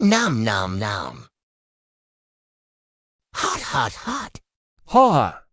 Nom nom nom. Hot, hot, hot. Ha.